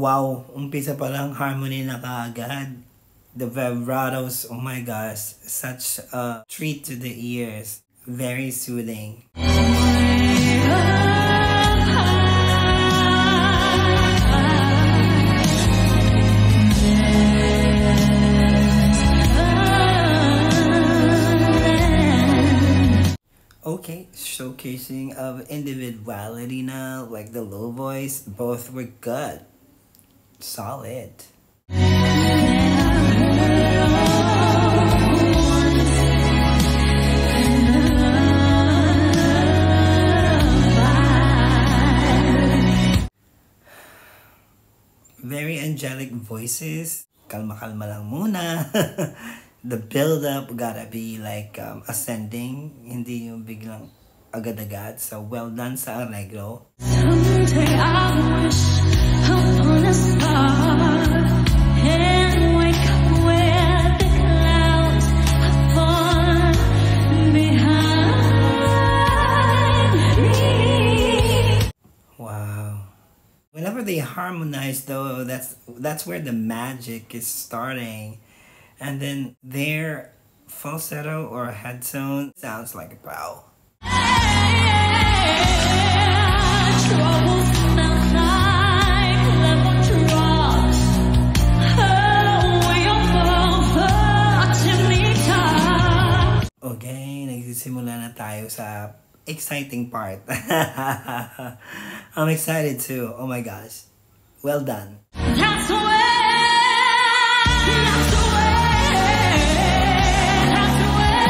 wow, umpisa pa lang harmony na kaagad. The vibratos, oh my gosh, such a treat to the ears. Very soothing. Okay, showcasing of individuality now, like the low voice, both were good. Solid. Very angelic voices. Kalma-kalma lang muna. the build-up gotta be like um, ascending, hindi yung biglang agad-agad. So, well done sa arreglo. Someday I wish Whenever they harmonize though, that's that's where the magic is starting. And then their falsetto or head tone sounds like a top. Okay, nagsisimula na tayo sa exciting part. I'm excited too. Oh my gosh. Well done. That's the way. That's the way. That's the way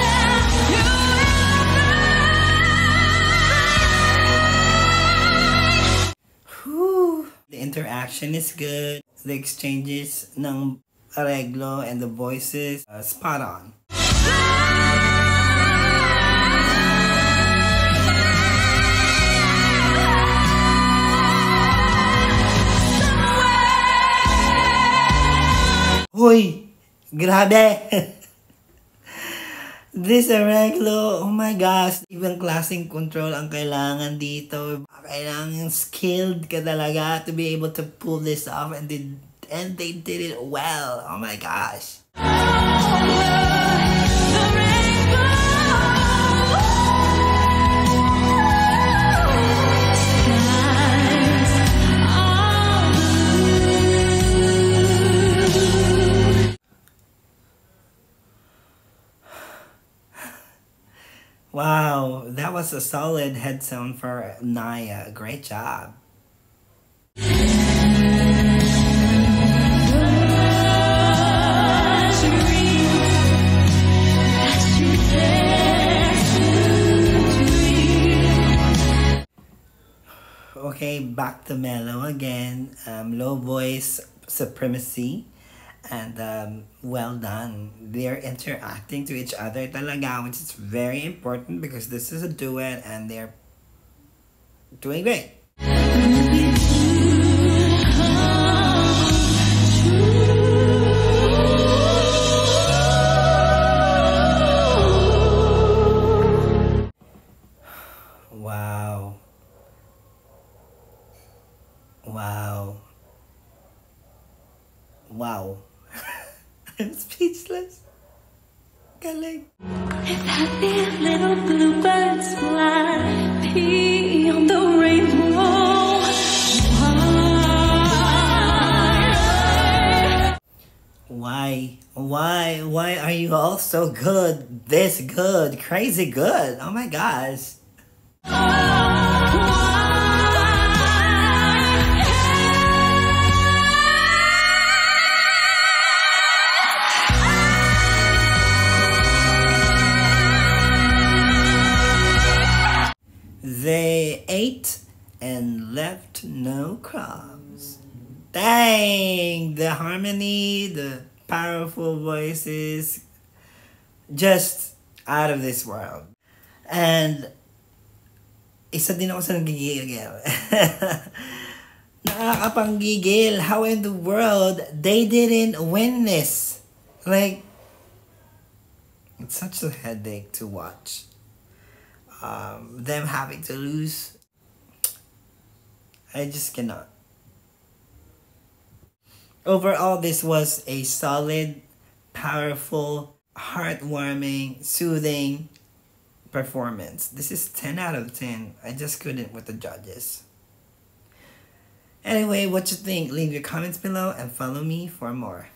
you Whew. The interaction is good. The exchanges ng arreglo and the voices uh, spot on. Hoy! Grabe! This arreglo, oh my gosh, ibang klaseng control ang kailangan dito. Kailangan skilled ka talaga to be able to pull this off and they, and they did it well. Oh my gosh. Wow, that was a solid head sound for Naya. Great job. Okay, back to mellow again. Um, low voice supremacy. And um, well done. They're interacting to each other talaga, which is very important because this is a duet and they're doing great. Wow. Wow. Wow. I'm speechless. Galing. If little bluebirds fly beyond the rainbow, why? Why? Why? Are you all so good? This good? Crazy good? Oh my gosh. They ate and left no crumbs. Dang! The harmony, the powerful voices, just out of this world. And isa din ako sa nagigigil. Nakakapanggigil. How in the world they didn't win this? Like, it's such a headache to watch. Um, them having to lose. I just cannot. Overall, this was a solid, powerful, heartwarming, soothing performance. This is 10 out of 10. I just couldn't with the judges. Anyway, what you think? Leave your comments below and follow me for more.